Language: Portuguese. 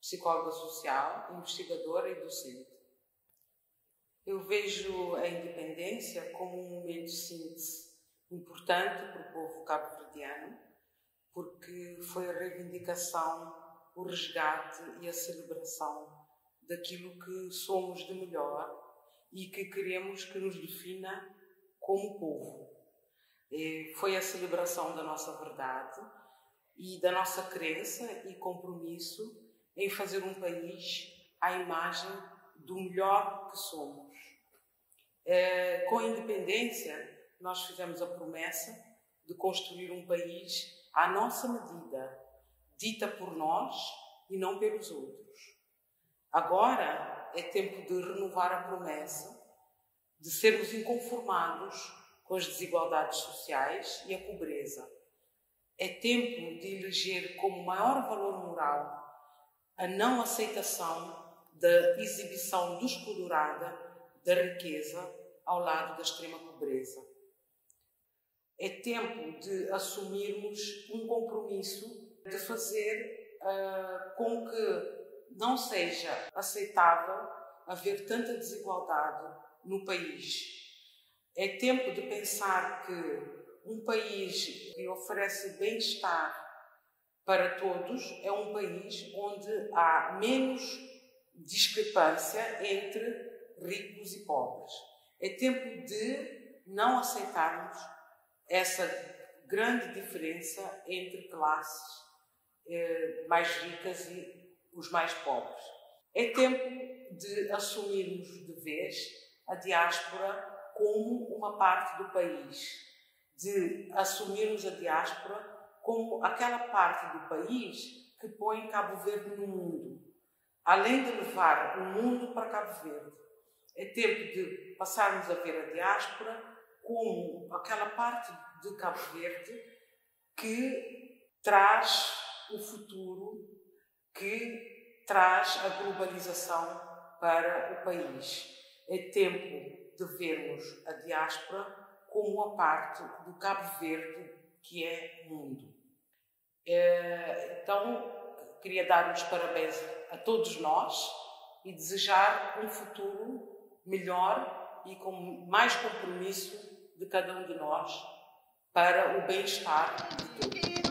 psicóloga social, investigadora e docente. Eu vejo a independência como um momento de síntese importante para o povo cabo-verdiano, porque foi a reivindicação, o resgate e a celebração daquilo que somos de melhor e que queremos que nos defina como povo. Foi a celebração da nossa verdade e da nossa crença e compromisso em fazer um país à imagem do melhor que somos. É, com a independência, nós fizemos a promessa de construir um país à nossa medida, dita por nós e não pelos outros. Agora é tempo de renovar a promessa, de sermos inconformados com as desigualdades sociais e a pobreza. É tempo de eleger como maior valor moral a não aceitação da exibição descolorada da riqueza ao lado da extrema pobreza. É tempo de assumirmos um compromisso de fazer uh, com que não seja aceitável haver tanta desigualdade no país. É tempo de pensar que um país que oferece bem-estar para todos é um país onde há menos discrepância entre ricos e pobres. É tempo de não aceitarmos essa grande diferença entre classes eh, mais ricas e os mais pobres. É tempo de assumirmos de vez a diáspora como uma parte do país, de assumirmos a diáspora como aquela parte do país que põe Cabo Verde no mundo, além de levar o mundo para Cabo Verde. É tempo de passarmos a ver a diáspora como aquela parte de Cabo Verde que traz o futuro, que traz a globalização para o país. É tempo de vermos a diáspora como a parte do Cabo Verde que é mundo. É, então, queria dar os parabéns a todos nós e desejar um futuro melhor e com mais compromisso de cada um de nós para o bem-estar de todos.